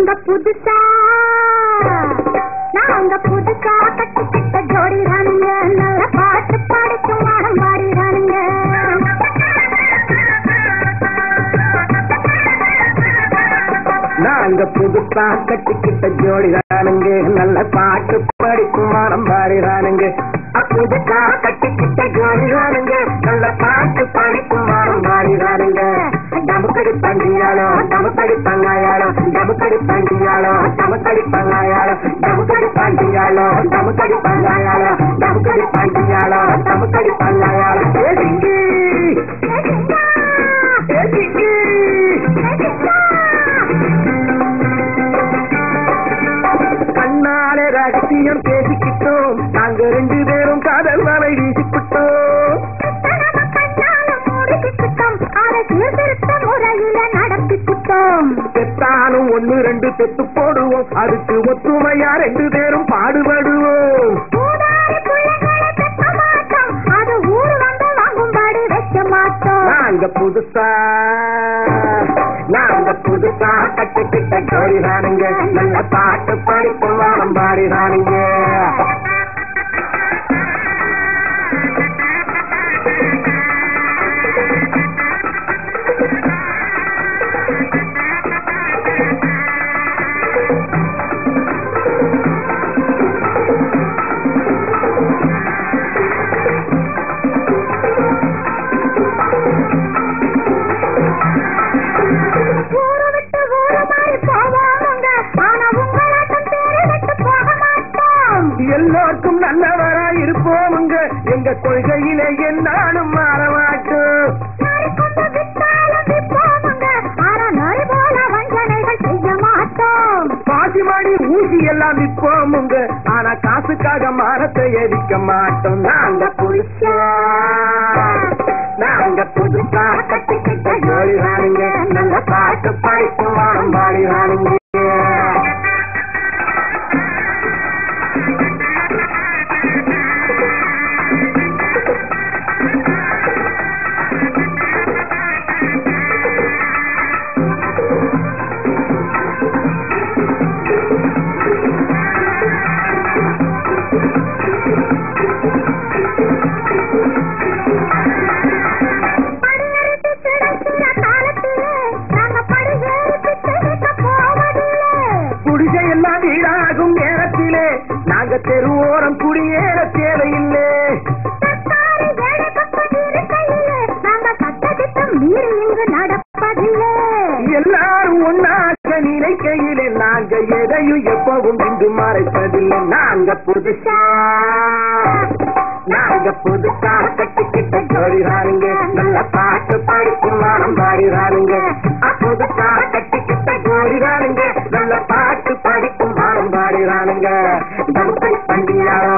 நாங்க புதுசா? நாங்க புதுசா கட்டிக்கிட்ட ஜோடி தானுங்க நல்ல பாட்டு பாடிக்கும் வானம் பாடிதானுங்க நாங்க புதுசா கட்டிக்கிட்ட ஜோடிதானுங்க நல்ல பாட்டு படிக்கும் வாரம் பாடிதானுங்க புதுசா கட்டிக்கிட்ட ஜோடிதானுங்க நல்ல பாட்டு படிக்கும் டமுக்கடி பண்டியாளோ டமுக்கடி பங்காயாளோ டமுக்கடி பண்டியாளோ டமுக்கடி பங்காயாளோ ஏடிங்கி ஏடிங்கி கண்ணாலே ரகசியம் பேசிக்கிட்டோம். நாங்க ரெண்டு பேரும் காதல் வரை வீசிக்கிட்டோம். பெத்தாலும் ஒண்ணு ரெண்டு பெத்து போடுவோம். அதுக்கு ஒத்துமையா ரெண்டு பேரும் பாடுபடுவோம். நாங்க புதுசா நாங்க புதுசா கட்டுக்கிட்ட ஜோடிதானுங்க நல்ல பாட்டு படிக்கும் வாரம் பாடிதானுங்க. எல்லோருக்கும் எங்க கொள்கையிலே என்னாலும் மாற மாட்டோம். பாசி மாடி ஊசி எல்லாம் விற்போமுங்க ஆனா காசுக்காக மரத்தை எரிக்க மாட்டோம். நாங்க புதுசா நாங்க புதுசா கட்டிக்கிட்ட ஜோடிதானுங்க நல்ல பாட்டு படிக்கும் வாரம் பாடிதானுங்க குடிசை தெருவோரம் குடியேற தேவையில்லை. எல்லாரும் ஒன்னாக நினைக்கையிலே நாங்க எதையும் எப்பவும் இன்று மறைப்பதில்லை. நாங்க புதுசா நாங்க புதுசா கட்டிக்கிட்ட ஜோடிதானுங்க நல்ல பாட்டு படிக்கும் வாரம் பாடிதானுங்க புதுசா கட்டிக்கிட்ட ஜோடிதானுங்க நல்ல பாட்டு படிக்கும் வாரம் பாடிதானுங்க டமுக்கடி பண்டியாரோ.